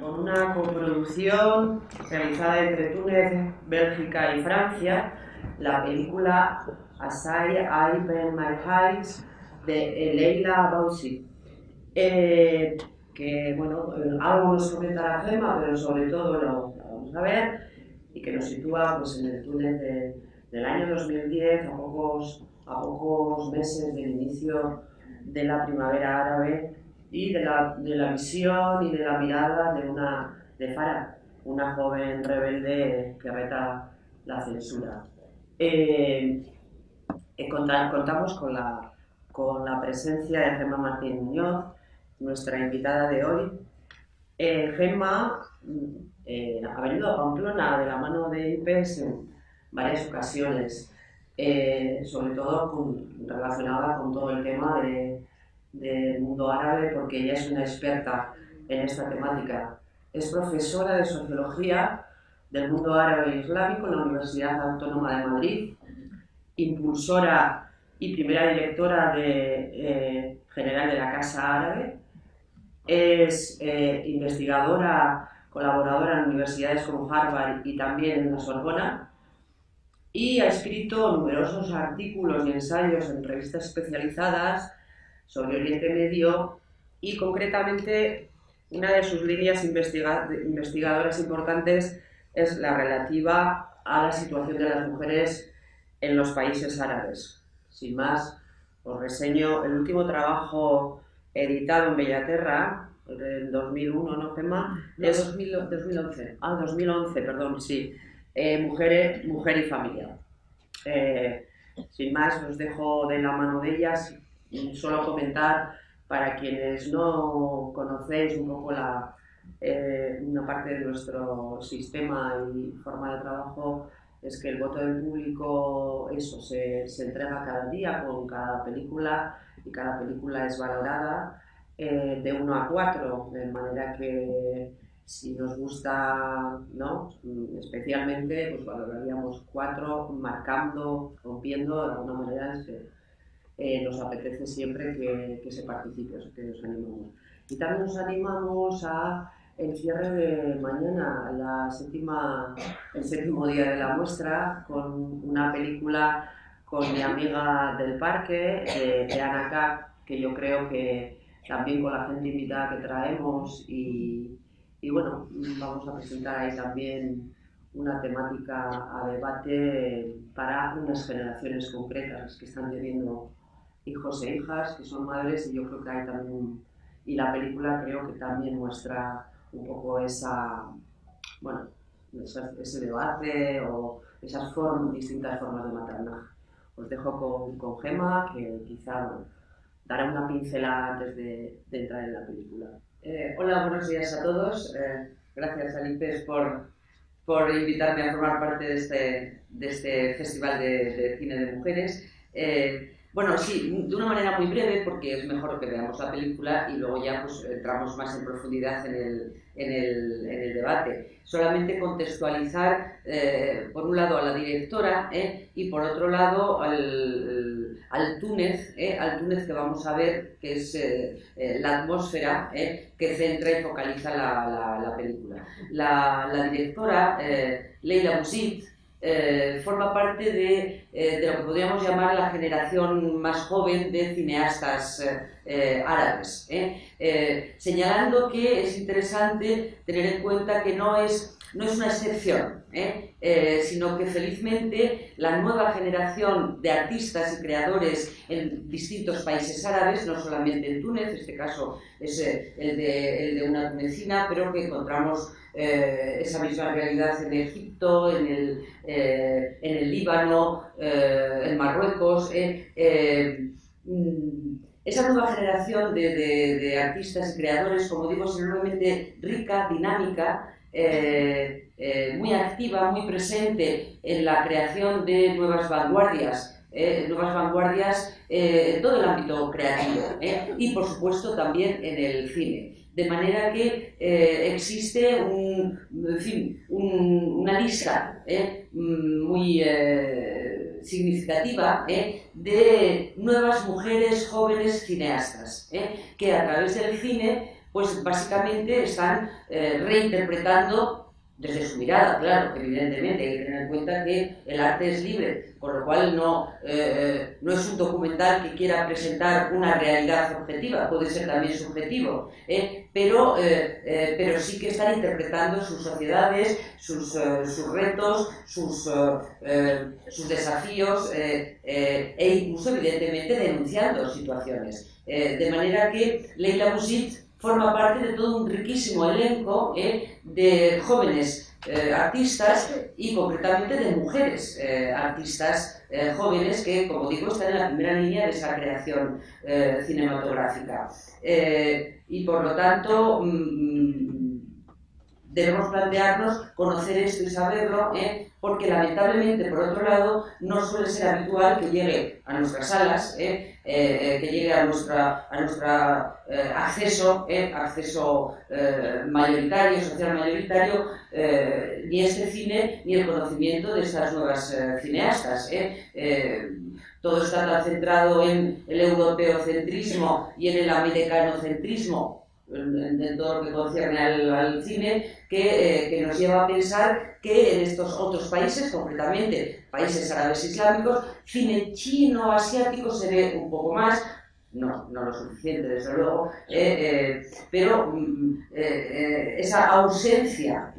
Con una coproducción realizada entre Túnez, Bélgica y Francia, la película Asai I Ben My Heights de Leila Bausi. Eh, que, bueno, eh, algo nos comenta la Gema, pero sobre todo lo, vamos a ver, y que nos sitúa pues, en el Túnez de- del año 2010, a pocos, a pocos meses del inicio de la primavera árabe y de la, de la visión y de la mirada de una de Farah, una joven rebelde que reta la censura. Eh, eh, conta- contamos con la, con la presencia de Gemma Martín Muñoz, nuestra invitada de hoy. Eh, Gemma mm, eh, ha venido a Pamplona de la mano de IPES en varias ocasiones, eh, sobre todo relacionada con todo el tema de, del mundo árabe, porque ella es una experta en esta temática. Es profesora de Sociología del mundo árabe e islámico en la Universidad Autónoma de Madrid, impulsora y primera directora eh, general de la Casa Árabe, es eh, investigadora, colaboradora en universidades como Harvard y también en la Sorbona, y ha escrito numerosos artículos y ensayos en revistas especializadas sobre Oriente Medio y concretamente una de sus líneas investiga- investigadoras importantes es la relativa a la situación de las mujeres en los países árabes. Sin más, os reseño el último trabajo editado en Bellaterra, el del 2001, ¿no, Gemma? No, Es- 2000 2011. Ah, 2011, perdón, sí. Eh, mujeres, mujer y familia. Eh, sin más, os dejo de la mano de ellas. Solo comentar para quienes no conocéis un poco la, eh, una parte de nuestro sistema y forma de trabajo, es que el voto del público, eso, se, se entrega cada día con cada película y cada película es valorada de 1 a 4, de manera que si nos gusta, ¿no? Especialmente, pues valoraríamos 4 marcando, rompiendo de alguna manera eh, nos apetece siempre que, que se participe, que nos animamos. Y también nos animamos a el cierre de mañana, la séptima, el séptimo día de la muestra, con una película con mi amiga del parque, de, de Ana Kac, que yo creo que también con la gente invitada que traemos y, y bueno, vamos a presentar ahí también una temática a debate para unas generaciones concretas que están teniendo hijos e hijas, que son madres, y yo creo que hay también, y la película creo que también muestra un poco esa, bueno, ese debate o esas form- distintas formas de maternaje. Os dejo con, con Gema, que quizá bueno, dará una pincelada antes de, de entrar en la película. Eh, hola, buenos días a todos. Eh, gracias a Limpes por, por invitarme a formar parte de este, de este Festival de, Cine de Mujeres. Eh, bueno, sí, de una manera muy breve, porque es mejor que veamos la película y luego ya pues, entramos más en profundidad en el, en el, en el debate. Solamente contextualizar, por un lado, a la directora y por otro lado al, al Túnez, eh, al Túnez que vamos a ver, que es eh, eh, la atmósfera que centra y focaliza la, la- la película. La, directora, Leila Bousit, eh, forma parte de, eh, de lo que podríamos llamar la generación más joven de cineastas eh, eh, árabes, ¿eh? Señalando que es interesante tener en cuenta que no es, no es una excepción, sino que felizmente la nueva generación de artistas y creadores en distintos países árabes, no solamente en Túnez, este caso es el, de, el de una tunecina, pero que encontramos eh, esa misma realidad en Egipto, en el, eh, en el Líbano, en Marruecos. eh, eh, mm, esa nueva generación de, artistas y creadores, como digo, es enormemente rica, dinámica, eh, eh, muy activa, muy presente en la creación de nuevas vanguardias, eh, nuevas vanguardias eh, en todo el ámbito creativo eh, y, por supuesto, también en el cine. De manera que eh, existe una lista eh, muy, eh, significativa de nuevas mujeres jóvenes cineastas, que a través del cine, pues básicamente están reinterpretando desde su mirada, claro, evidentemente hay que tener en cuenta que el arte es libre, con lo cual no, eh, no es un documental que quiera presentar una realidad objetiva, puede ser también subjetivo, ¿eh? pero, eh, pero sí que están interpretando sus sociedades, sus, sus retos, sus, sus desafíos e incluso evidentemente denunciando situaciones. de manera que Leila Musit forma parte de todo un riquísimo elenco eh, de jóvenes eh, artistas y concretamente de mujeres eh, artistas jóvenes que, como digo, están en la primera línea de esa creación cinematográfica. y por lo tanto, mm, debemos plantearnos conocer esto y saberlo, porque lamentablemente, por otro lado, no suele ser habitual que llegue a nuestras salas, eh, que llegue a nuestro a nuestra, eh, acceso, acceso mayoritario, social mayoritario, ni este cine ni el conocimiento de estas nuevas cineastas. todo está tan centrado en el europeocentrismo y en el americanocentrismo en, todo lo que concierne al, cine, que, que, nos lleva a pensar que en estos otros países, concretamente países árabes islámicos, cine chino, asiático se ve un poco más, no, no lo suficiente desde luego, eh, eh, pero mm, eh, esa ausencia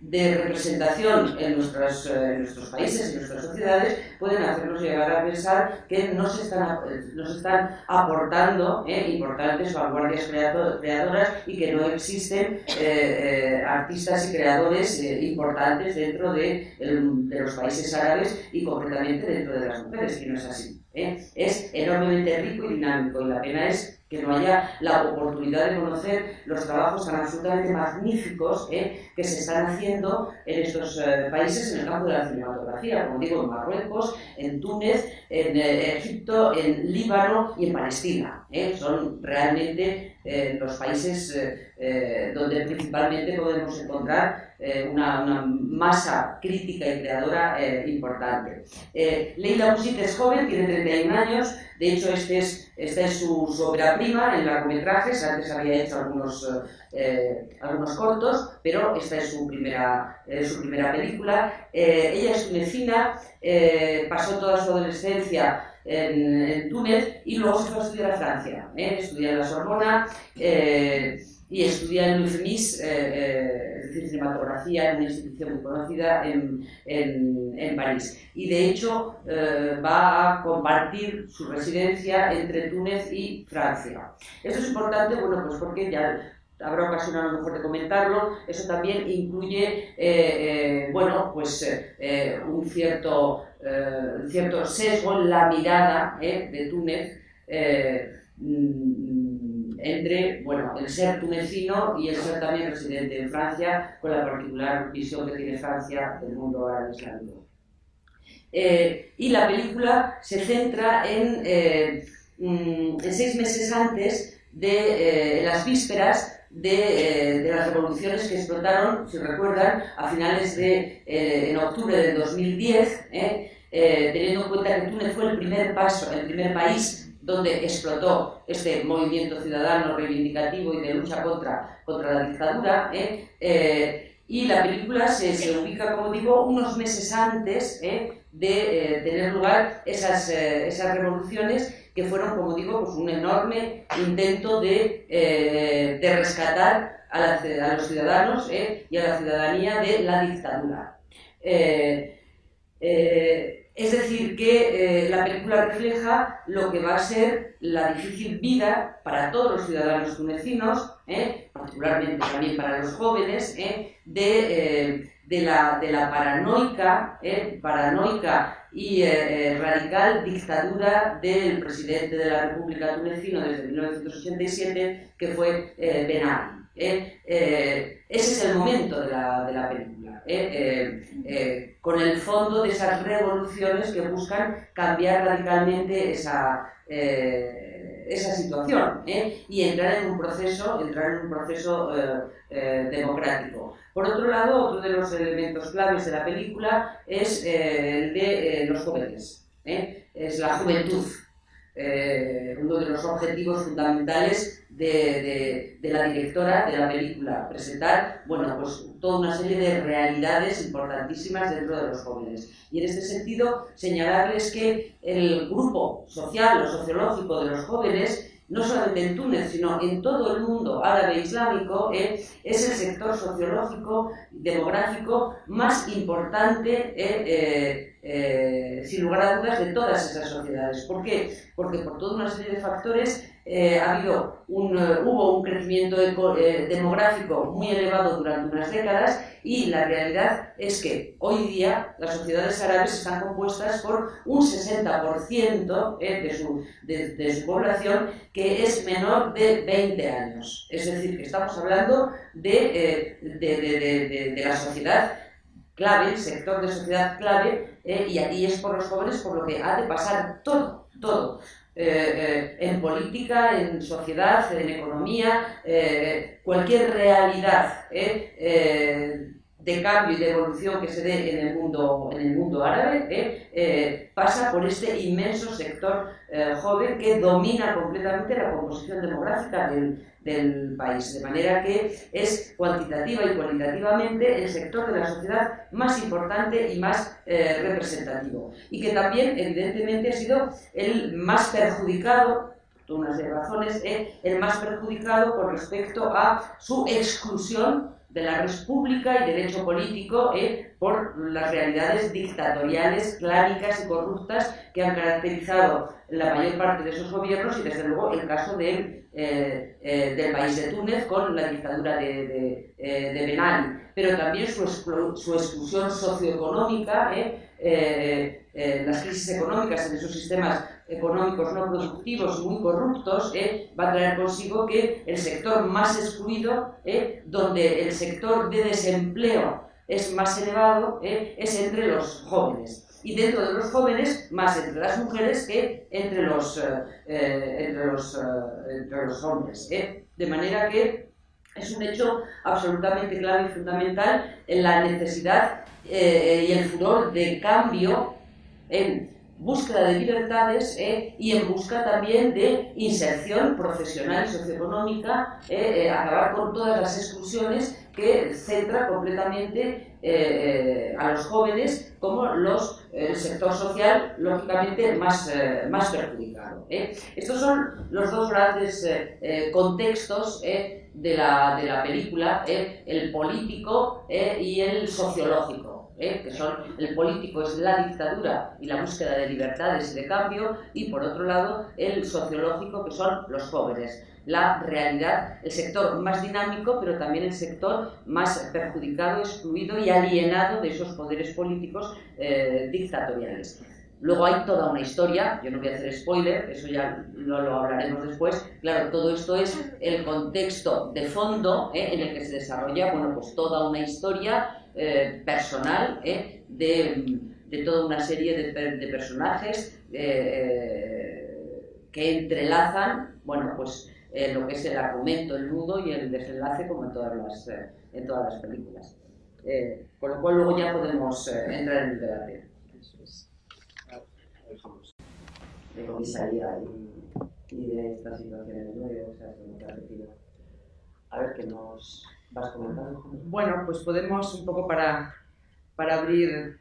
de representación en, nuestros países, en nuestras sociedades, pueden hacernos llegar a pensar que nos están, nos están aportando importantes vanguardias creadoras y que no existen artistas y creadores importantes dentro de, de los países árabes y concretamente dentro de las mujeres, que no es así. ¿eh? es enormemente rico y dinámico y la pena es que no haya la oportunidad de conocer los trabajos tan absolutamente magníficos ¿eh? que se están haciendo en estos eh, países en el campo de la cinematografía, como digo, en Marruecos, en Túnez, en Egipto, en Líbano y en Palestina. Son realmente los países donde principalmente podemos encontrar una, una, masa crítica y creadora importante. Leila Musit es joven, tiene 31 años, de hecho este es, esta es su, obra prima en largometrajes, antes había hecho algunos, eh, algunos cortos, pero esta es su primera, eh, su primera película. Eh, ella es tunecina, pasó toda su adolescencia en, Túnez y luego se fue a estudiar a Francia. Estudió en la Sorbona y estudia en UFMIS, eh, eh, decir, cinematografía, en una institución muy conocida en, en, París. Y de hecho eh, va a compartir su residencia entre Túnez y Francia. Esto es importante, bueno, pues porque ya habrá ocasión a lo mejor de comentarlo, eso también incluye, bueno, pues un cierto, cierto sesgo en la mirada de Túnez entre bueno, el ser tunecino y el ser también residente en Francia, con la particular visión que tiene Francia del mundo árabe islámico. Eh, y la película se centra en, eh, mm, en seis meses antes de eh, las vísperas de, de, las revoluciones que explotaron, si recuerdan, a finales de en octubre de 2010, teniendo en cuenta que Túnez fue el primer paso, el primer país donde explotó este movimiento ciudadano reivindicativo y de lucha contra, contra la dictadura. ¿eh? Eh, y la película se, se, ubica, como digo, unos meses antes ¿eh? de tener lugar esas, esas revoluciones que fueron, como digo, pues un enorme intento de, de rescatar a, a, los ciudadanos y a la ciudadanía de la dictadura. Es decir, que eh, la película refleja lo que va a ser la difícil vida para todos los ciudadanos tunecinos, eh, particularmente también para los jóvenes, eh, de, la, paranoica, paranoica y radical dictadura del presidente de la República Tunecino desde 1987, que fue Ben Ali. ese es el momento de la, de la película. Eh, eh, eh, con el fondo de esas revoluciones que buscan cambiar radicalmente esa, esa situación y entrar en un proceso, entrar en un proceso democrático. Por otro lado, otro de los elementos claves de la película es el de los jóvenes. es la juventud. uno de los objetivos fundamentales de, la directora de la película, presentar, bueno, pues toda una serie de realidades importantísimas dentro de los jóvenes. Y en este sentido, señalarles que el grupo social o sociológico de los jóvenes no solamente en Túnez, sino en todo el mundo árabe islámico, eh, es el sector sociológico, demográfico más importante, eh, eh, sin lugar a dudas, de todas esas sociedades. ¿Por qué? Porque por toda una serie de factores eh, ha habido un, eh, hubo un crecimiento eh, demográfico muy elevado durante unas décadas y la realidad es que hoy día las sociedades árabes están compuestas por un 60% de, su, de, su población que es menor de 20 años. Es decir, que estamos hablando de, de la sociedad clave, el sector de sociedad clave, y aquí es por los jóvenes por lo que ha de pasar todo, todo. Eh, eh, en política, en sociedad, en economía, eh, cualquier realidad de cambio y de evolución que se dé en el mundo, en el mundo árabe pasa por este inmenso sector joven que domina completamente la composición demográfica del, del país, de manera que es cuantitativa y cualitativamente el sector de la sociedad más importante y más eh, representativo. Y que también, evidentemente, ha sido el más perjudicado por unas razones, eh, el más perjudicado con respecto a su exclusión de la república y derecho político eh, por las realidades dictatoriales, cláricas y corruptas que han caracterizado la mayor parte de esos gobiernos y desde luego el caso de, eh, eh, del país de Túnez con la dictadura de, de, de Ben pero también su, su exclusión socioeconómica, las crisis económicas en esos sistemas económicos no productivos muy corruptos, eh, va a traer consigo que el sector más excluido, eh, donde el sector de desempleo es más elevado, eh, es entre los jóvenes. Y dentro de los jóvenes, más entre las mujeres que entre los, entre los, hombres. De manera que es un hecho absolutamente clave y fundamental en la necesidad y el furor de cambio en búsqueda de libertades eh, y en busca también de inserción profesional y socioeconómica, eh, eh, acabar con todas las exclusiones que centra completamente a los jóvenes como los, el sector social, lógicamente, más, más perjudicado. Estos son los dos grandes contextos de la, de, la, película, el político y el sociológico. ¿Eh? que son el político es la dictadura y la búsqueda de libertades y de cambio, y por otro lado el sociológico, que son los jóvenes. La realidad, el sector más dinámico, pero también el sector más perjudicado, excluido y alienado de esos poderes políticos eh, dictatoriales. Luego hay toda una historia, yo no voy a hacer spoiler, eso ya lo, lo hablaremos después. Claro, todo esto es el contexto de fondo ¿eh? en el que se desarrolla, bueno, pues toda una historia eh, personal ¿eh? de, de, toda una serie de, de personajes que entrelazan, bueno, pues lo que es el argumento, el nudo y el desenlace como en todas las, en todas las películas. con lo cual luego ya podemos entrar en el debate de comisaría y, y de esta situación en el medio, o sea, se nos ha repetido. A ver, ¿qué nos? Bueno, pues podemos un poco para, para abrir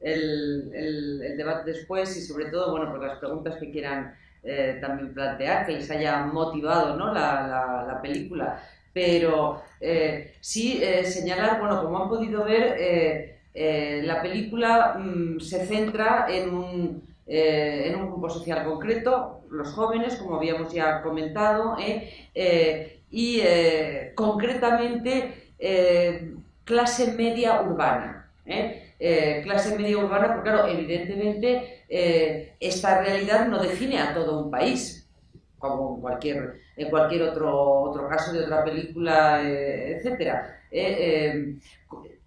el, el, debate después y sobre todo, bueno, por las preguntas que quieran eh, también plantear, que les haya motivado ¿no? la, la, la película. Pero eh, sí eh, señalar, bueno, como han podido ver, la película mmm, se centra en un, en un grupo social concreto, los jóvenes, como habíamos ya comentado, y eh, concretamente eh, clase media urbana. clase media urbana, porque claro, evidentemente esta realidad no define a todo un país, como en cualquier, en cualquier otro, otro caso de otra película, etcétera.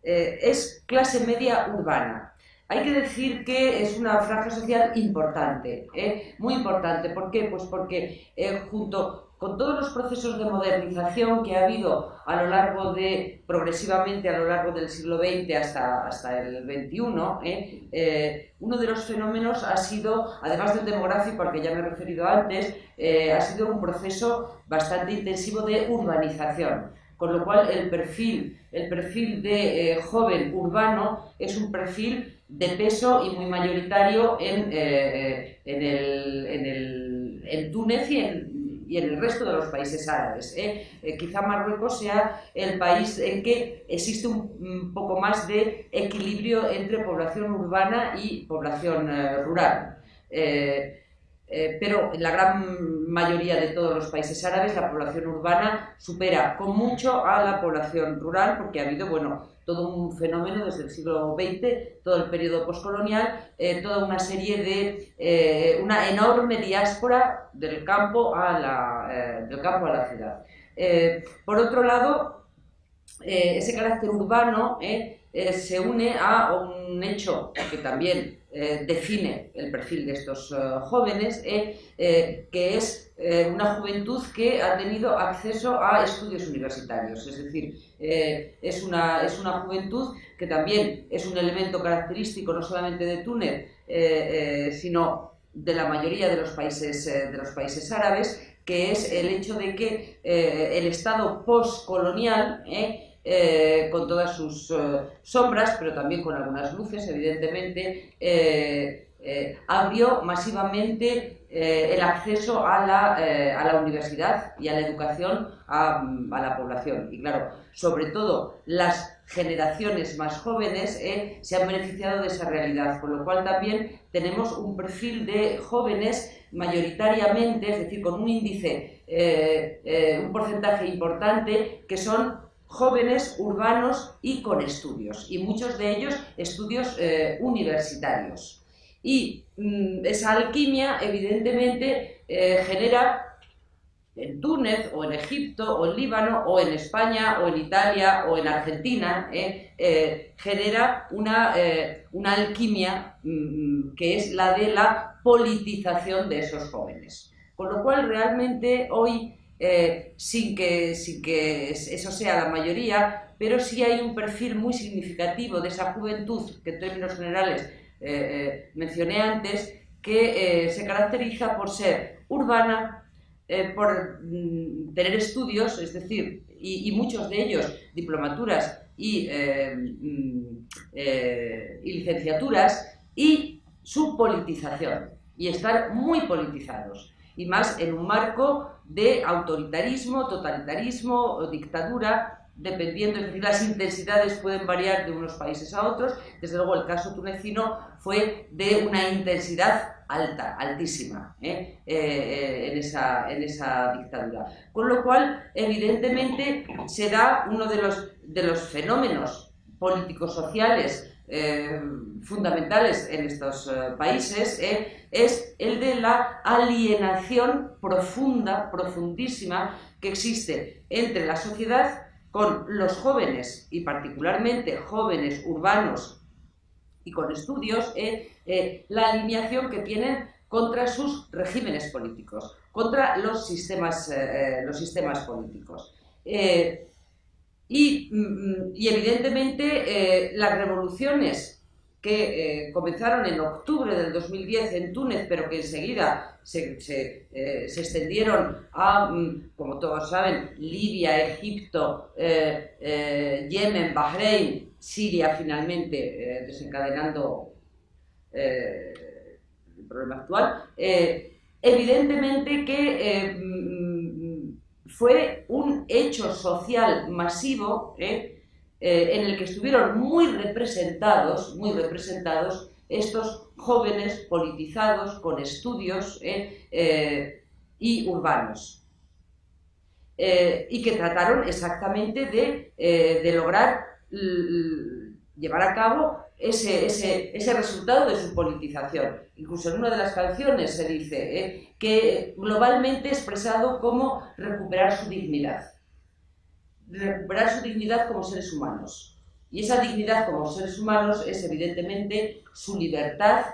es clase media urbana. Hay que decir que es una franja social importante, ¿eh? muy importante. ¿Por qué? Pues porque eh, junto con todos los procesos de modernización que ha habido a lo largo de, progresivamente a lo largo del siglo XX hasta, hasta el XXI, ¿eh? Eh, uno de los fenómenos ha sido, además del demográfico al que ya me he referido antes, eh, ha sido un proceso bastante intensivo de urbanización. Con lo cual el perfil, el perfil de joven urbano es un perfil de peso y muy mayoritario en, en, el, en, el, en Túnez y en, y en el resto de los países árabes. ¿eh? Eh, quizá Marruecos sea el país en que existe un, poco más de equilibrio entre población urbana y población eh, rural. pero en la gran mayoría de todos los países árabes la población urbana supera con mucho a la población rural porque ha habido, bueno, todo un fenómeno desde el siglo XX, todo el periodo postcolonial, eh, toda una serie de, eh, una enorme diáspora del campo a la, eh, del campo a la ciudad. por otro lado, ese carácter urbano se une a un hecho que también define el perfil de estos jóvenes, que es eh, una juventud que ha tenido acceso a estudios universitarios. Es decir, eh, es, una, es una juventud que también es un elemento característico no solamente de Túnez, eh, sino de la mayoría de los países, de los países árabes, que es el hecho de que el Estado postcolonial, con todas sus sombras, pero también con algunas luces, evidentemente, abrió masivamente eh, el acceso a la, eh, a la, universidad y a la educación a, la población. Y claro, sobre todo las generaciones más jóvenes eh, se han beneficiado de esa realidad, con lo cual también tenemos un perfil de jóvenes mayoritariamente, es decir, con un índice, un porcentaje importante, que son jóvenes urbanos y con estudios, y muchos de ellos estudios universitarios. Y mm, esa alquimia, evidentemente, eh, genera en Túnez o en Egipto o en Líbano o en España o en Italia o en Argentina, eh, eh, genera una, una alquimia mm, que es la de la politización de esos jóvenes. Con lo cual, realmente hoy, sin, que, sin que eso sea la mayoría, pero sí hay un perfil muy significativo de esa juventud que en términos generales eh, eh, mencioné antes, que eh, se caracteriza por ser urbana, por mm, tener estudios, es decir, y, muchos de ellos diplomaturas y, mm, y licenciaturas, y su politización, y estar muy politizados, y más en un marco de autoritarismo, totalitarismo o dictadura dependiendo, es decir, las intensidades pueden variar de unos países a otros. Desde luego, el caso tunecino fue de una intensidad alta, altísima, ¿eh? Eh, eh, en, esa, en esa dictadura. Con lo cual, evidentemente, se da uno de los, de los fenómenos políticos sociales fundamentales en estos países es el de la alienación profunda, profundísima que existe entre la sociedad con los jóvenes y particularmente jóvenes urbanos y con estudios, eh, eh, la alineación que tienen contra sus regímenes políticos, contra los sistemas, eh, los sistemas políticos. Y, mm, y, evidentemente las revoluciones que comenzaron en octubre del 2010 en Túnez, pero que enseguida se, eh, se, extendieron a, mm, como todos saben, Libia, Egipto, eh, eh, Yemen, Bahrein, Siria finalmente desencadenando el problema actual. evidentemente que mm, fue un hecho social masivo en el que estuvieron muy representados, muy representados estos jóvenes politizados con estudios eh, eh, y urbanos. Eh, y que trataron exactamente de, lograr llevar a cabo ese, ese, resultado de su politización. Incluso en una de las canciones se dice que globalmente expresado como recuperar su dignidad. Recuperar su dignidad como seres humanos. Y esa dignidad como seres humanos es evidentemente su libertad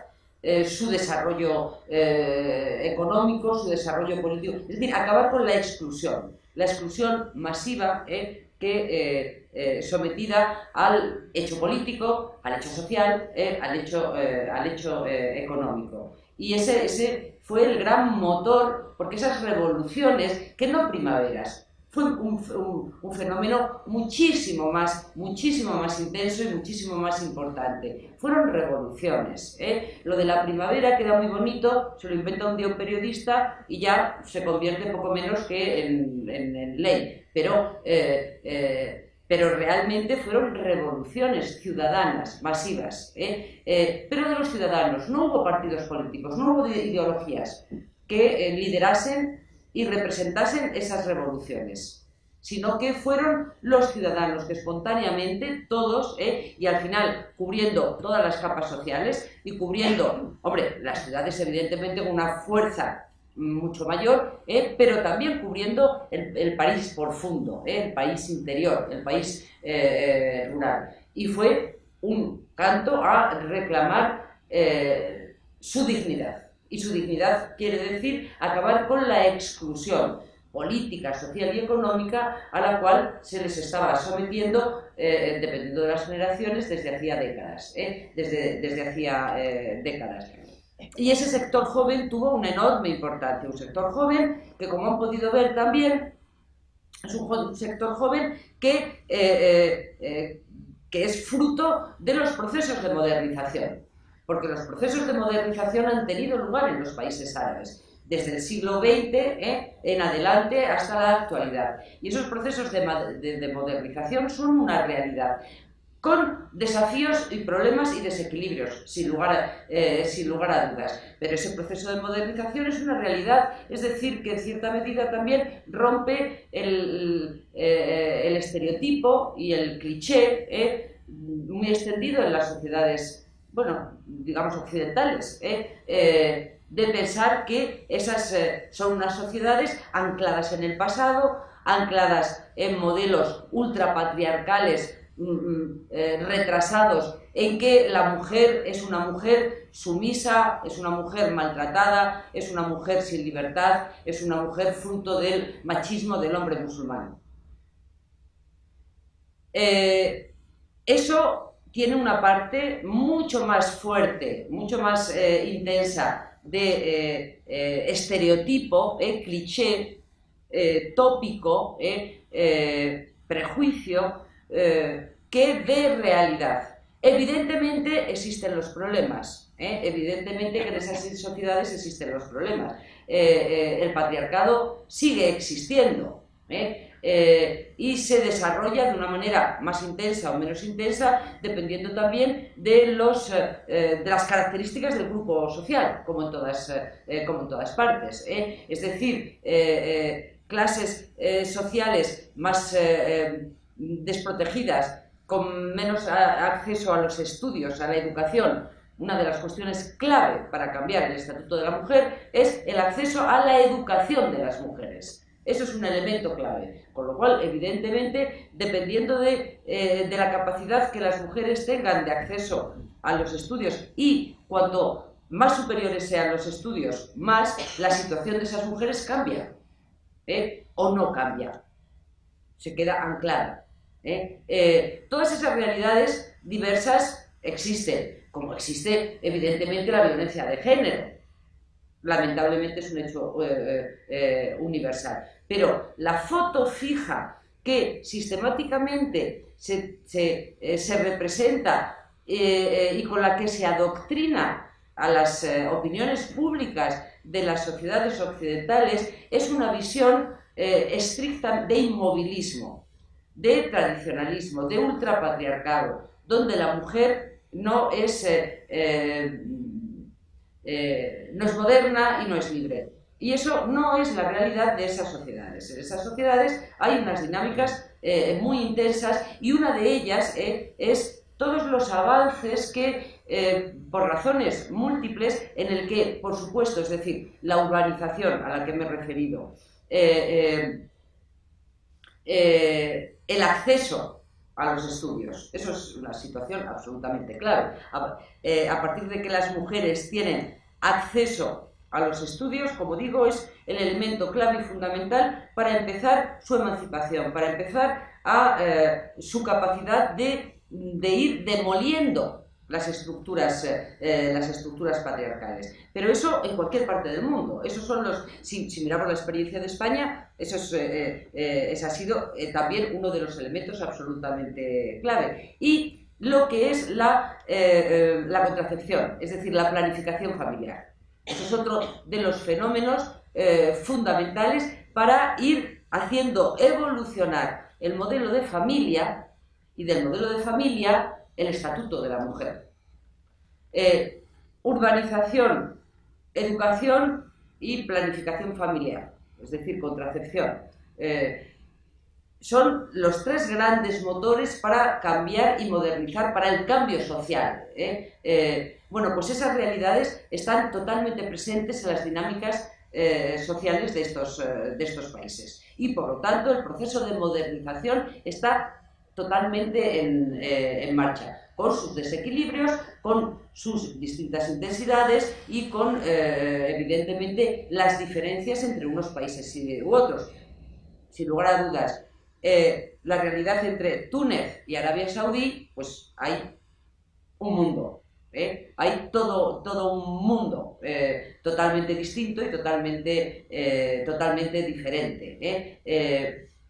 su desarrollo económico, su desarrollo político, es decir, acabar con la exclusión, la exclusión masiva que sometida al hecho político, al hecho social, al hecho, al hecho económico. Y ese, ese fue el gran motor, porque esas revoluciones, que no primaveras, fue un, fenómeno muchísimo más, muchísimo más intenso y muchísimo más importante. Fueron revoluciones. ¿eh? Lo de la primavera queda muy bonito, se lo inventa un día un periodista y ya se convierte poco menos que en, ley. Pero eh, eh, pero realmente fueron revoluciones ciudadanas, masivas, ¿eh? Eh, pero de los ciudadanos. No hubo partidos políticos, no hubo ideologías que eh, liderasen y representasen esas revoluciones, sino que fueron los ciudadanos que espontáneamente, todos, y al final cubriendo todas las capas sociales y cubriendo, hombre, las ciudades evidentemente con una fuerza mucho mayor, ¿eh? pero también cubriendo el, país profundo, ¿eh? el país interior, el país eh, rural. Y fue un canto a reclamar su dignidad. Y su dignidad quiere decir acabar con la exclusión política, social y económica a la cual se les estaba sometiendo, dependiendo de las generaciones, desde hacía décadas. Desde, desde hacía décadas. Y ese sector joven tuvo una enorme importancia, un sector joven que, como han podido ver también, es un sector joven que, eh, eh, eh, que es fruto de los procesos de modernización, porque los procesos de modernización han tenido lugar en los países árabes desde el siglo XX en adelante hasta la actualidad. Y esos procesos de, de, modernización son una realidad con desafíos y problemas y desequilibrios, sin lugar, a, eh, sin lugar a dudas. Pero ese proceso de modernización es una realidad, es decir, que en cierta medida también rompe el, eh, el estereotipo y el cliché eh, muy extendido en las sociedades, bueno, digamos occidentales, de pensar que esas son unas sociedades ancladas en el pasado, ancladas en modelos ultrapatriarcales eh, retrasados en que la mujer es una mujer sumisa, es una mujer maltratada, es una mujer sin libertad, es una mujer fruto del machismo del hombre musulmán. Eh, eso tiene una parte mucho más fuerte, mucho más eh, intensa de estereotipo, cliché, tópico, prejuicio, eh, que de realidad. Evidentemente existen los problemas, ¿eh? evidentemente que en esas sociedades existen los problemas. Eh, el patriarcado sigue existiendo y se desarrolla de una manera más intensa o menos intensa dependiendo también de, los, de las características del grupo social, como en todas, como en todas partes. Es decir, clases sociales más desprotegidas, con menos acceso a los estudios, a la educación, una de las cuestiones clave para cambiar el estatuto de la mujer es el acceso a la educación de las mujeres. Eso es un elemento clave. Con lo cual, evidentemente, dependiendo de, eh, de la capacidad que las mujeres tengan de acceso a los estudios y cuanto más superiores sean los estudios, más la situación de esas mujeres cambia. ¿eh? O no cambia. Se queda anclada. ¿Eh? Eh, todas esas realidades diversas existen, como existe evidentemente la violencia de género. Lamentablemente es un hecho eh, universal. Pero la foto fija que sistemáticamente se, se representa y con la que se adoctrina a las opiniones públicas de las sociedades occidentales es una visión estricta de inmovilismo de tradicionalismo, de ultrapatriarcado, donde la mujer no es, eh, eh, eh, no es moderna y no es libre. Y eso no es la realidad de esas sociedades. En esas sociedades hay unas dinámicas muy intensas y una de ellas es todos los avances que, por razones múltiples, en el que, por supuesto, es decir, la urbanización a la que me he referido, el acceso a los estudios. Eso es una situación absolutamente clave. A, eh, a partir de que las mujeres tienen acceso a los estudios, como digo, es el elemento clave y fundamental para empezar su emancipación, para empezar a eh, su capacidad de ir demoliendo las estructuras, eh, eh, las estructuras patriarcales. Pero eso en cualquier parte del mundo. Esos son los, si, miramos la experiencia de España, eso es, eh, ese ha sido también uno de los elementos absolutamente clave. Y lo que es la, la contracepción, es decir, la planificación familiar. Eso es otro de los fenómenos fundamentales para ir haciendo evolucionar el modelo de familia y del modelo de familia el estatuto de la mujer. Eh, urbanización, educación y planificación familiar, es decir, contracepción. Eh, son los tres grandes motores para cambiar y modernizar, para el cambio social. ¿eh? Bueno, pues esas realidades están totalmente presentes en las dinámicas sociales de estos, de estos países. Y por lo tanto, el proceso de modernización está totalmente en, eh, en marcha, con sus desequilibrios, con sus distintas intensidades y con, eh, evidentemente, las diferencias entre unos países u otros. Sin lugar a dudas, eh, la realidad entre Túnez y Arabia Saudí, pues hay un mundo. Hay todo, todo un mundo totalmente distinto y totalmente, totalmente diferente.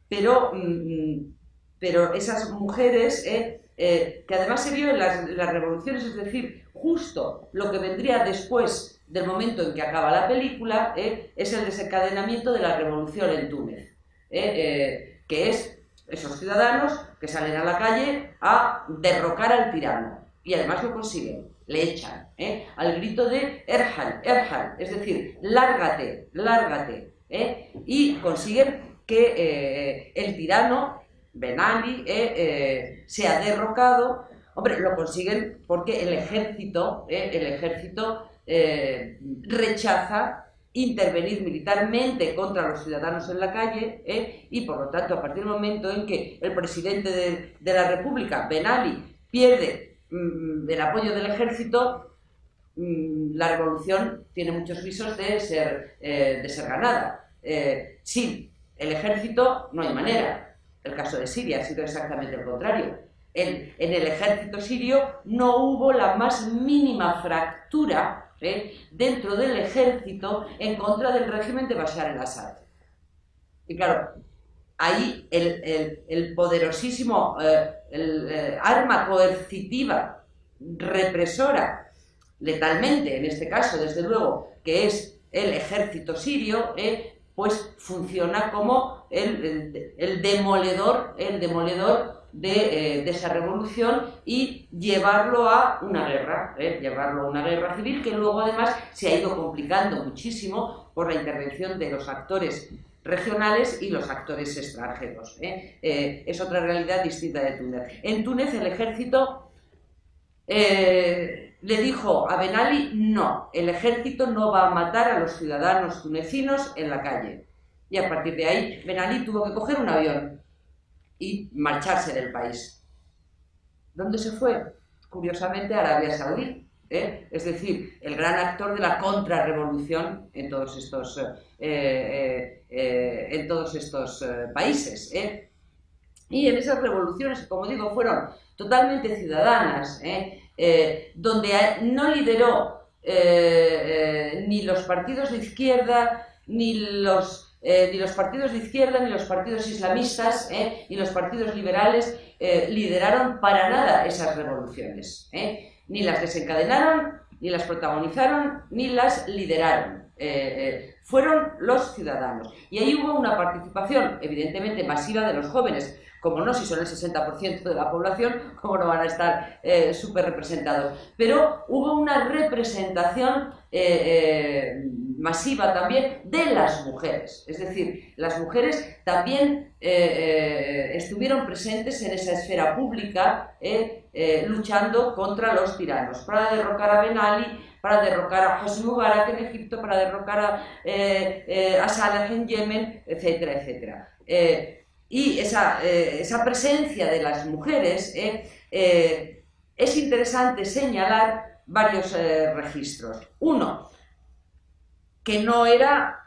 pero, mm, pero esas mujeres, ¿eh? Eh, que además se vio en las, revoluciones, es decir, justo lo que vendría después del momento en que acaba la película, ¿eh? es el desencadenamiento de la revolución en Túnez. que es esos ciudadanos que salen a la calle a derrocar al tirano. Y además lo consiguen, le echan, al grito de Erhal, Erhal, es decir, lárgate, lárgate. Y consiguen que el tirano, Ben Ali, eh, eh, sea derrocado. Hombre, lo consiguen porque el ejército, eh, el ejército rechaza intervenir militarmente contra los ciudadanos en la calle y por lo tanto a partir del momento en que el presidente de, la República, Ben Ali, pierde mm, el apoyo del ejército, mm, la revolución tiene muchos visos de ser, de ser ganada. Sin el ejército no hay manera. El caso de Siria ha sido exactamente el contrario. En, el ejército sirio no hubo la más mínima fractura ¿eh? dentro del ejército en contra del régimen de Bashar el-Assad. Y claro, ahí el, poderosísimo eh, eh, arma coercitiva, represora, letalmente en este caso, desde luego, que es el ejército sirio, eh, pues funciona como el, el, demoledor, el eh, de, esa revolución y llevarlo a una guerra, ¿eh? llevarlo a una guerra civil que luego además se ha ido complicando muchísimo por la intervención de los actores regionales y los actores extranjeros. Eh, es otra realidad distinta de Túnez. En Túnez el ejército eh, le dijo a Ben Ali, no, el ejército no va a matar a los ciudadanos tunecinos en la calle. Y a partir de ahí Ben Ali tuvo que coger un avión y marcharse del país. ¿Dónde se fue? Curiosamente a Arabia Saudí. ¿eh? Es decir, el gran actor de la contrarrevolución en todos estos, eh, en todos estos países. ¿Eh? Y en esas revoluciones, como digo, fueron totalmente ciudadanas, donde no lideró ni los partidos de izquierda, ni los eh, ni los partidos de izquierda, ni los partidos islamistas, eh, ni los partidos liberales eh, lideraron para nada esas revoluciones. Ni las desencadenaron, ni las protagonizaron, ni las lideraron. fueron los ciudadanos. Y ahí hubo una participación, evidentemente, masiva de los jóvenes. Como no, si son el 60% de la población, ¿cómo no van a estar súper representados? Pero hubo una representación masiva también de las mujeres. Es decir, las mujeres también eh, eh, estuvieron presentes en esa esfera pública eh, eh, luchando contra los tiranos, para derrocar a Ben Ali, para derrocar a Hosni Mubarak en Egipto, para derrocar a, a Salah en Yemen, etcétera, etcétera. Y esa, esa, presencia de las mujeres, es interesante señalar varios registros. Uno, que no era,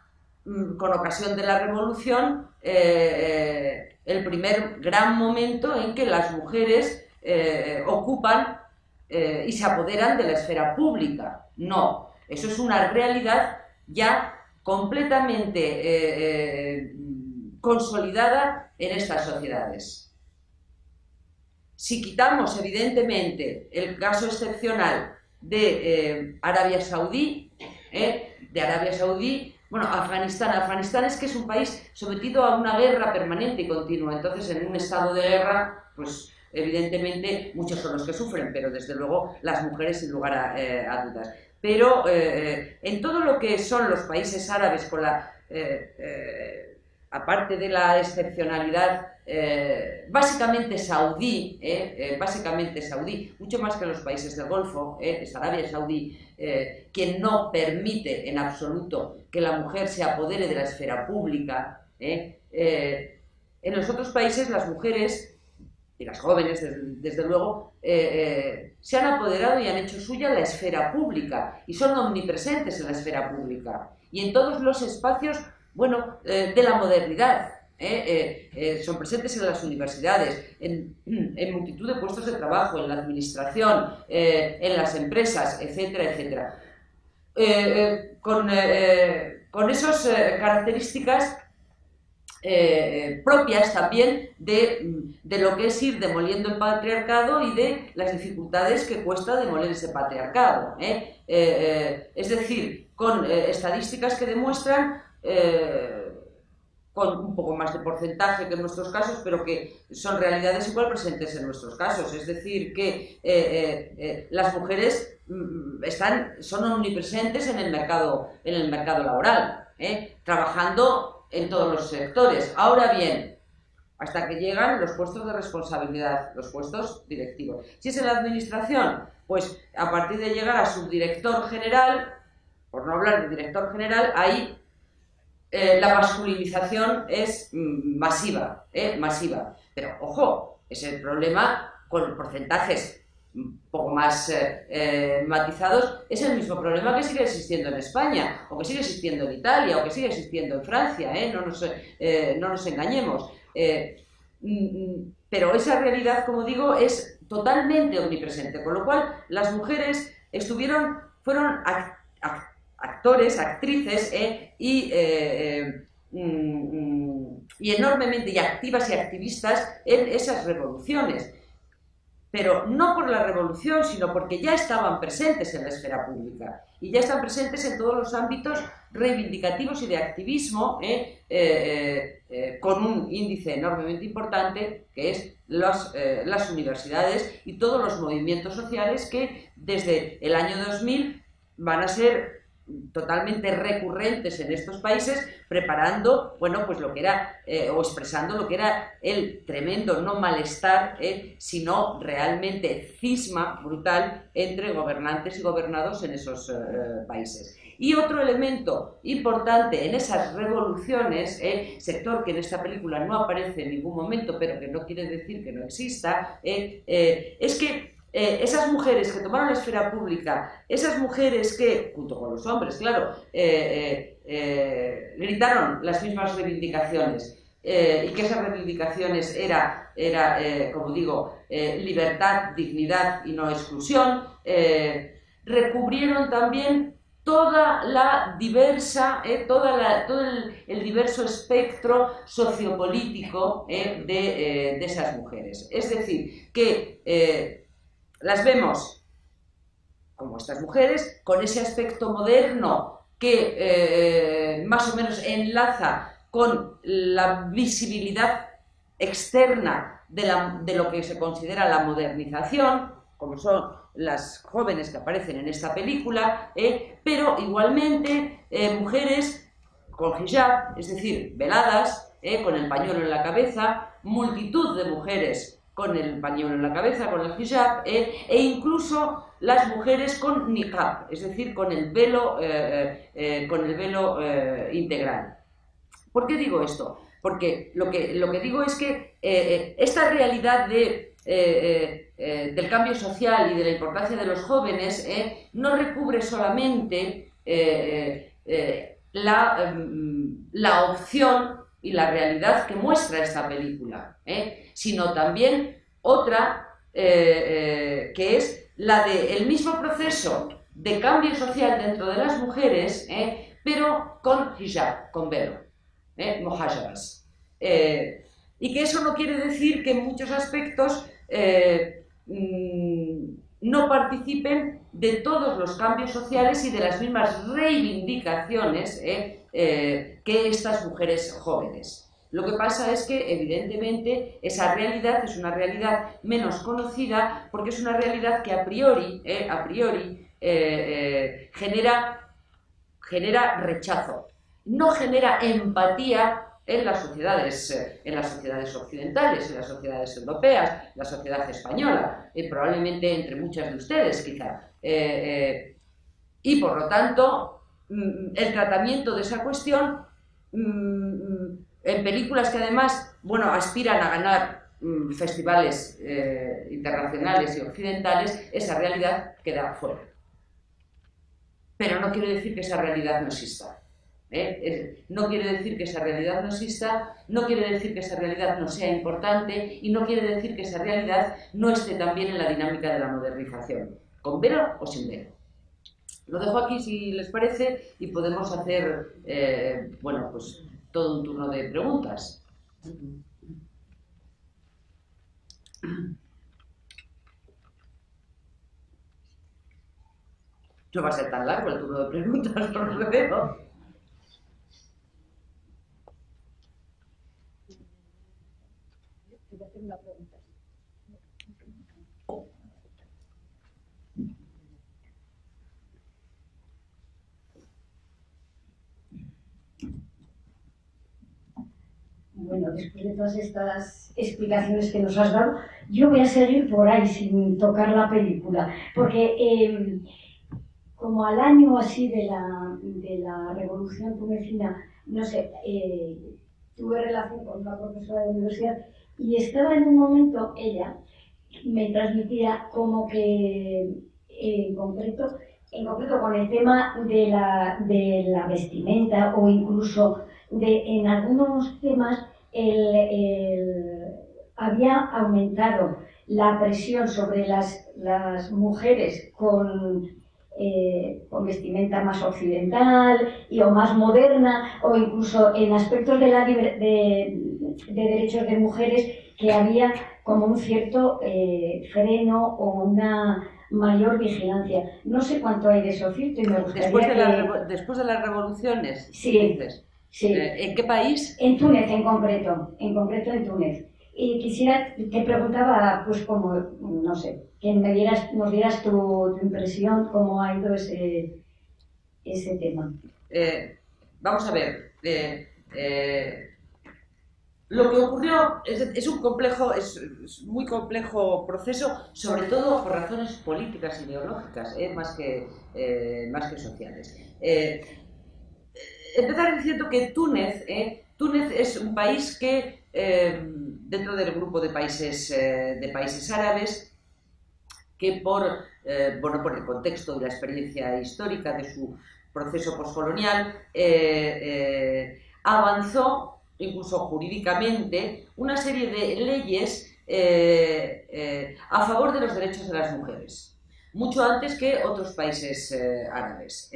mm, con ocasión de la revolución, el primer gran momento en que las mujeres ocupan y se apoderan de la esfera pública. No, eso es una realidad ya completamente eh, eh, consolidada en estas sociedades. Si quitamos, evidentemente, el caso excepcional de eh, Arabia Saudí, de Arabia Saudí, bueno, Afganistán. Afganistán es que es un país sometido a una guerra permanente y continua. Entonces, en un estado de guerra, pues evidentemente muchos son los que sufren, pero desde luego las mujeres sin lugar a dudas pero eh, eh, en todo lo que son los países árabes, con la, eh, aparte de la excepcionalidad básicamente saudí, básicamente saudí, mucho más que los países del Golfo, es Arabia Saudí, quien no permite en absoluto que la mujer se apodere de la esfera pública. en los otros países las mujeres y las jóvenes, desde, luego, eh, eh, se han apoderado y han hecho suya la esfera pública y son omnipresentes en la esfera pública y en todos los espacios, bueno, eh, de la modernidad. son presentes en las universidades, en, multitud de puestos de trabajo, en la administración, en las empresas, etcétera, etcétera. con, con esas características eh, propias también de, lo que es ir demoliendo el patriarcado y de las dificultades que cuesta demoler ese patriarcado. ¿eh? Eh, es decir, con estadísticas que demuestran con un poco más de porcentaje que en nuestros casos, pero que son realidades igual presentes en nuestros casos. Es decir, que las mujeres mm, están, son omnipresentes en el mercado, en el mercado laboral, trabajando en todos los sectores. Ahora bien, hasta que llegan los puestos de responsabilidad, los puestos directivos. Si es en la administración, pues a partir de llegar a subdirector general, por no hablar de director general, ahí eh, la masculinización es mm, masiva, eh, masiva. Pero ojo, ese problema con porcentajes un poco más eh, matizados, es el mismo problema que sigue existiendo en España, o que sigue existiendo en Italia, o que sigue existiendo en Francia, no, nos, no nos engañemos. Mm, pero esa realidad, como digo, es totalmente omnipresente, con lo cual las mujeres estuvieron, fueron actores, actrices y, mm, y enormemente y activas y activistas en esas revoluciones pero no por la revolución, sino porque ya estaban presentes en la esfera pública y ya están presentes en todos los ámbitos reivindicativos y de activismo, ¿eh? Eh, eh, con un índice enormemente importante, que es las universidades y todos los movimientos sociales que desde el año 2000 van a ser totalmente recurrentes en estos países, preparando, bueno, pues lo que era, eh, o expresando lo que era el tremendo, no malestar, eh, sino realmente cisma brutal entre gobernantes y gobernados en esos eh, países. Y otro elemento importante en esas revoluciones, sector que en esta película no aparece en ningún momento, pero que no quiere decir que no exista, es que eh, esas mujeres que tomaron la esfera pública, esas mujeres que, junto con los hombres, claro, eh, eh, gritaron las mismas reivindicaciones y que esas reivindicaciones era, era como digo, libertad, dignidad y no exclusión, recubrieron también toda la diversa, toda todo el, diverso espectro sociopolítico de, de, esas mujeres. Es decir, que las vemos como estas mujeres, con ese aspecto moderno que eh, más o menos enlaza con la visibilidad externa de, lo que se considera la modernización, como son las jóvenes que aparecen en esta película, eh, pero igualmente eh, mujeres con hijab, es decir, veladas, con el pañuelo en la cabeza, multitud de mujeres con el pañuelo en la cabeza, con el hijab, eh, e incluso las mujeres con niqab, es decir, con el velo, eh, eh, con el velo integral. ¿Por qué digo esto? porque lo que, lo que digo es que esta realidad de, del cambio social y de la importancia de los jóvenes no recubre solamente la, em, la opción y la realidad que muestra esta película, sino también otra que es la del mismo proceso de cambio social dentro de las mujeres, ¿eh? pero con hijab, con velo, ¿eh? eh, y que eso no quiere decir que en muchos aspectos eh, mm, no participen de todos los cambios sociales y de las mismas reivindicaciones que estas mujeres jóvenes. Lo que pasa es que, evidentemente, esa realidad es una realidad menos conocida porque es una realidad que a priori, a priori eh, eh, genera, genera rechazo, no genera empatía en las sociedades, eh, en las sociedades occidentales, en las sociedades europeas, la sociedad española, y probablemente entre muchas de ustedes quizá. y por lo tanto, mm, el tratamiento de esa cuestión mm, en películas que además, bueno, aspiran a ganar mm, festivales internacionales y occidentales, esa realidad queda fuera pero no quiere decir que esa realidad no exista. ¿Eh? No quiere decir que esa realidad no exista, no quiere decir que esa realidad no sea importante y no quiere decir que esa realidad no esté también en la dinámica de la modernización, con velo o sin velo. Lo dejo aquí si les parece y podemos hacer, eh, bueno, pues todo un turno de preguntas. No va a ser tan largo el turno de preguntas, por lo que veo. Bueno, después de todas estas explicaciones que nos has dado, yo voy a seguir por ahí sin tocar la película, porque eh, como al año así de la, de la revolución tunecina, no sé, eh, tuve relación con una profesora de universidad y estaba en un momento, ella me transmitía como que en concreto, en concreto con el tema de la, de la vestimenta o incluso de en algunos temas el, había aumentado la presión sobre las, las mujeres con eh, con vestimenta más occidental y, o más moderna, o incluso en aspectos de, la, de, derechos de mujeres que había como un cierto eh, freno o una mayor vigilancia. No sé cuánto hay de eso cierto y me gustaría después de, después de las revoluciones, sí, sí. Eh, ¿En qué país? En Túnez, en concreto. En concreto en Túnez. Y quisiera, te preguntaba, pues como, no sé, que me dieras, nos dieras tu, impresión, cómo ha ido ese, ese tema. Eh, vamos a ver, eh, eh, lo que ocurrió es, un complejo, es, muy complejo proceso, sobre todo por razones políticas, ideológicas, más, que, más que sociales. empezar diciendo que Túnez, Túnez es un país que Em, dentro del grupo de países, eh, de países árabes que por, eh, bueno, por el contexto y la experiencia histórica de su proceso postcolonial eh, avanzó incluso jurídicamente una serie de leyes a favor de los derechos de las mujeres, mucho antes que otros países árabes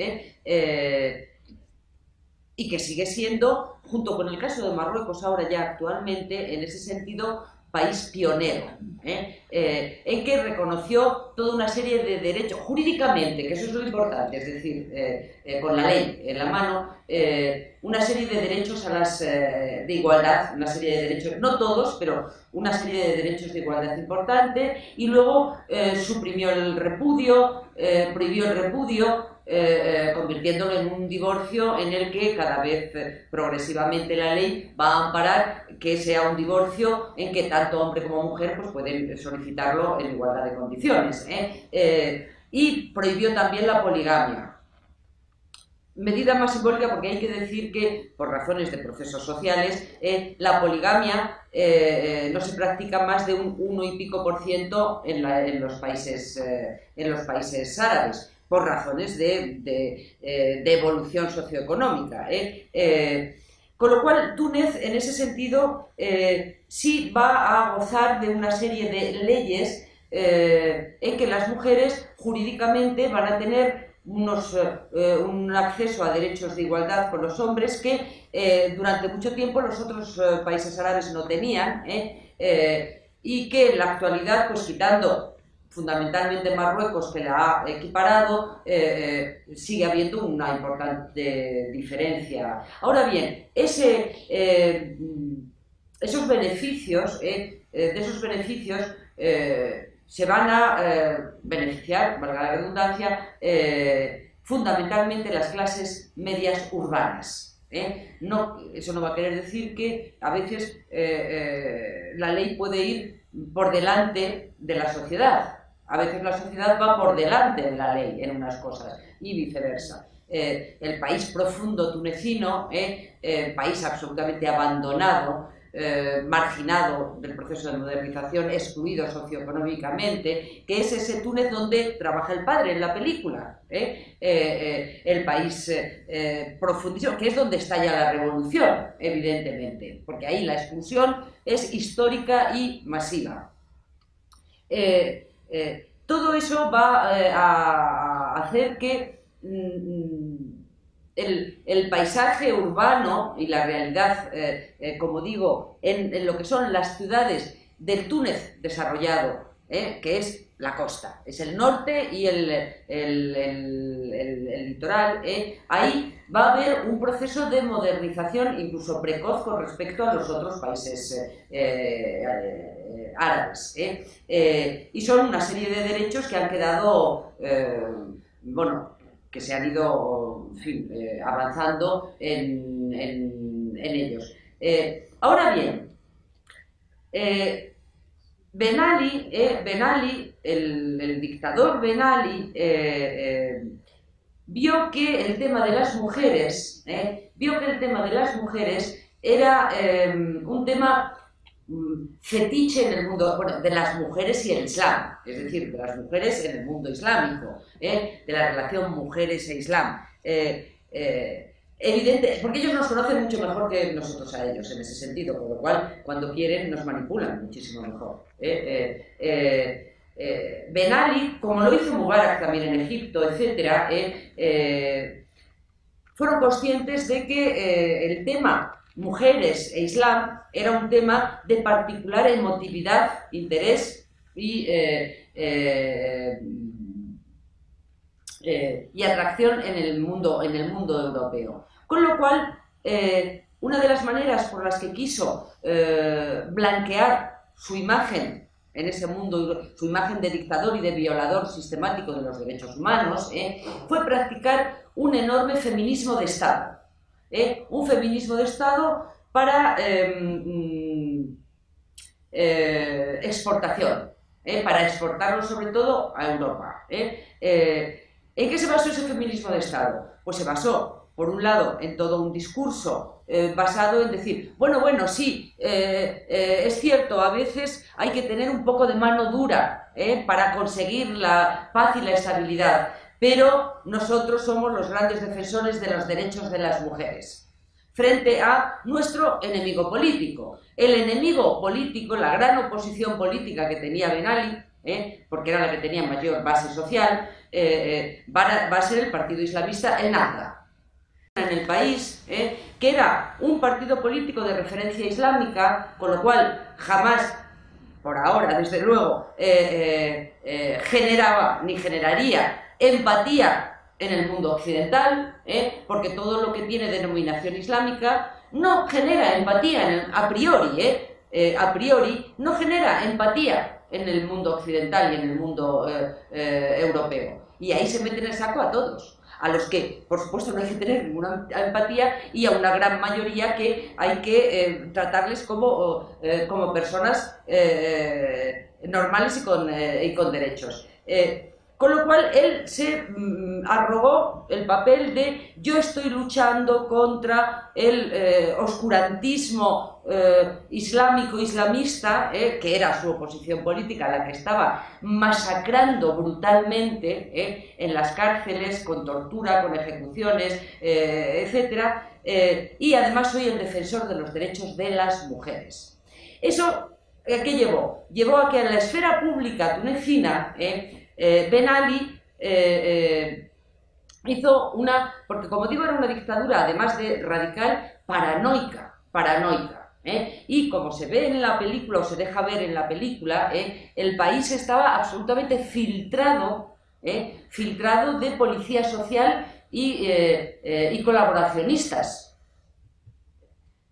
y que sigue siendo, junto con el caso de Marruecos ahora ya actualmente, en ese sentido, país pionero, ¿eh? Eh, en que reconoció toda una serie de derechos, jurídicamente, que eso es lo importante, es decir, eh, con la ley en la mano, una serie de derechos a las, de igualdad, una serie de derechos, no todos, pero una serie de derechos de igualdad importante, y luego suprimió el repudio, prohibió el repudio, eh, eh, convirtiéndolo en un divorcio en el que cada vez eh, progresivamente la ley va a amparar que sea un divorcio en que tanto hombre como mujer pues, pueden solicitarlo en igualdad de condiciones. y prohibió también la poligamia. medida más simbólica porque hay que decir que, por razones de procesos sociales, la poligamia no se practica más de un 1 y pico por ciento en, los, países, en los países árabes, por razones de, de evolución socioeconómica. con lo cual, Túnez, en ese sentido, sí va a gozar de una serie de leyes en que las mujeres jurídicamente van a tener unos, eh, un acceso a derechos de igualdad con los hombres que eh, durante mucho tiempo los otros eh, países árabes no tenían y que en la actualidad, pues quitando fundamentalmente Marruecos que la ha equiparado, sigue habiendo una importante diferencia. Ahora bien, ese, esos beneficios, de esos beneficios, se van a eh, beneficiar, valga la redundancia, eh, fundamentalmente las clases medias urbanas. ¿eh? No, eso no va a querer decir que a veces la ley puede ir por delante de la sociedad. A veces la sociedad va por delante de la ley en unas cosas y viceversa. el país profundo tunecino, país absolutamente abandonado, eh, marginado del proceso de modernización, excluido socioeconómicamente, que es ese Túnez donde trabaja el padre en la película, ¿eh? Eh, el país profundísimo, que es donde está ya la revolución, evidentemente, porque ahí la expulsión es histórica y masiva. Todo eso va a hacer que mm, el, paisaje urbano y la realidad, eh, eh, como digo, en, lo que son las ciudades del Túnez desarrollado, eh, que es la costa, es el norte y el, el litoral, ahí va a haber un proceso de modernización incluso precoz con respecto a los otros países árabes. y son una serie de derechos que han quedado, bueno, que se han ido eh, avanzando en, ellos. Eh, ahora bien, eh, Ben Ali, el, dictador Ben Ali, vio que el tema de las mujeres, vio que el tema de las mujeres era un tema Mm, fetiche en el mundo de las mujeres y el Islam, es decir, de las mujeres en el mundo islámico, ¿eh? de la relación mujeres e Islam. Eh, eh, evidente, porque ellos nos conocen mucho mejor que nosotros a ellos en ese sentido, con lo cual cuando quieren nos manipulan muchísimo mejor. ben Ali, como lo hizo Mubarak también en Egipto, etc., fueron conscientes de que el tema mujeres e Islam era un tema de particular emotividad, interés y, eh, eh, eh, y atracción en el, mundo, en el mundo europeo. Con lo cual, una de las maneras por las que quiso blanquear su imagen en ese mundo, su imagen de dictador y de violador sistemático de los derechos humanos, fue practicar un enorme feminismo de Estado. ¿eh? un feminismo de Estado para em, mm, eh, exportación, ¿eh? para exportarlo sobre todo a Europa. ¿En qué se basó ese feminismo de Estado? Pues se basó, por un lado, en todo un discurso basado en decir, bueno, bueno, sí, es cierto, a veces hay que tener un poco de mano dura para conseguir la paz y la estabilidad, pero nosotros somos los grandes defensores de los derechos de las mujeres frente a nuestro enemigo político. El enemigo político, la gran oposición política que tenía Ben Ali, ¿eh? porque era la que tenía mayor base social, eh, eh, va, a, ser el Partido Islamista en nada. En el país, que era un partido político de referencia islámica, con lo cual jamás por ahora, desde luego, generaba ni generaría empatía en el mundo occidental, ¿eh? porque todo lo que tiene denominación islámica no genera empatía a priori, ¿eh? ¿eh? a priori no genera empatía en el mundo occidental y en el mundo eh, europeo. Y ahí se meten el saco a todos, a los que, por supuesto, no hay que tener ninguna empatía y a una gran mayoría que hay que tratarles como, como personas normales y con, y con derechos. Con lo cual él se mm, arrogó el papel de yo estoy luchando contra el eh, oscurantismo eh, islámico islamista, eh, que era su oposición política, la que estaba masacrando brutalmente en las cárceles, con tortura, con ejecuciones, etc. y además soy el defensor de los derechos de las mujeres. Eso, ¿qué llevó? Llevó a que en la esfera pública tunecina, ben Ali eh, eh, hizo una, porque como digo era una dictadura además de radical, paranoica, paranoica. Y como se ve en la película o se deja ver en la película, el país estaba absolutamente filtrado, filtrado de policía social y, y colaboracionistas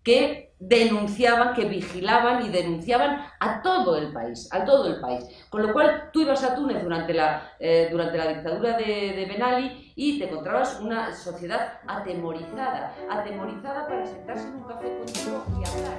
que denunciaban, que vigilaban y denunciaban a todo el país, a todo el país. Con lo cual tú ibas a Túnez durante la, eh, durante la dictadura de, de Ben Ali y te encontrabas una sociedad atemorizada, atemorizada para sentarse en un café contigo y hablar.